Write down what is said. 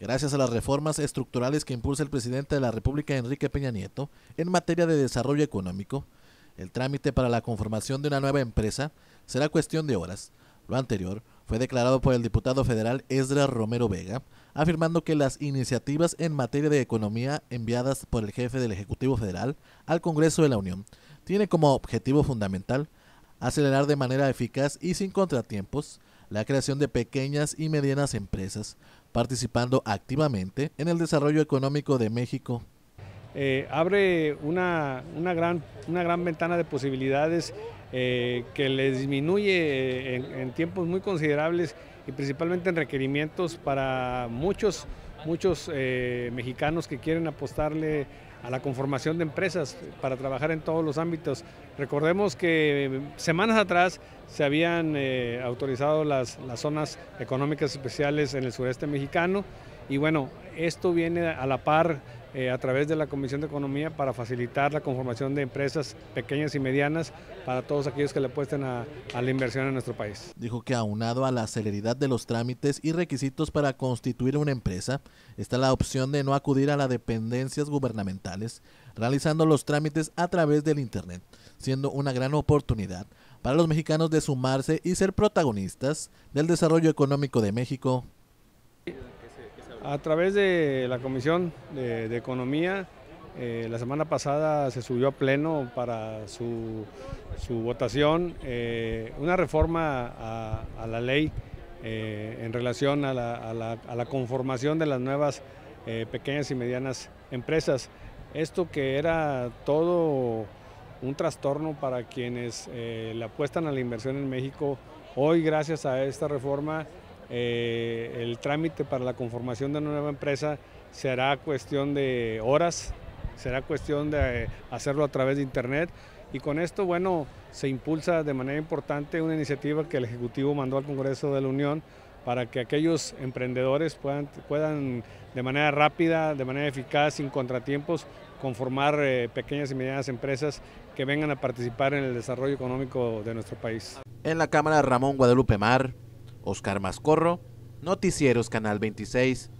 gracias a las reformas estructurales que impulsa el presidente de la República, Enrique Peña Nieto, en materia de desarrollo económico, el trámite para la conformación de una nueva empresa será cuestión de horas. Lo anterior fue declarado por el diputado federal Esdra Romero Vega, afirmando que las iniciativas en materia de economía enviadas por el jefe del Ejecutivo Federal al Congreso de la Unión tiene como objetivo fundamental acelerar de manera eficaz y sin contratiempos la creación de pequeñas y medianas empresas, participando activamente en el desarrollo económico de México. Eh, abre una, una, gran, una gran ventana de posibilidades eh, que le disminuye eh, en, en, tiempos muy considerables y principalmente en requerimientos para muchos, muchos eh, mexicanos que quieren apostarle a la conformación de empresas para trabajar en todos los ámbitos. Recordemos que semanas atrás se habían eh, autorizado las, las zonas económicas especiales en el sureste mexicano y bueno, esto viene a la par eh, a través de la Comisión de Economía para facilitar la conformación de empresas pequeñas y medianas para todos aquellos que le apuesten a, a, la inversión en nuestro país. Dijo que aunado a la celeridad de los trámites y requisitos para constituir una empresa, está la opción de no acudir a las dependencias gubernamentales, realizando los trámites a través del Internet, siendo una gran oportunidad para los mexicanos de sumarse y ser protagonistas del desarrollo económico de México a través de la Comisión de, Economía, eh, la semana pasada se subió a pleno para su, su votación eh, una reforma a, la ley eh, en relación a la, a, la, conformación de las nuevas pequeñas y medianas empresas. Esto que era todo un trastorno para quienes le apuestan a la inversión en México, hoy gracias a esta reforma eh, el trámite para la conformación de una nueva empresa será cuestión de horas, será cuestión de eh, hacerlo a través de Internet y con esto, bueno, se impulsa de manera importante una iniciativa que el Ejecutivo mandó al Congreso de la Unión para que aquellos emprendedores puedan, puedan de manera rápida, de manera eficaz, sin contratiempos, conformar eh, pequeñas y medianas empresas que vengan a participar en el desarrollo económico de nuestro país. En la Cámara Ramón Guadalupe Mar, Oscar Mascorro, Noticieros Canal 26.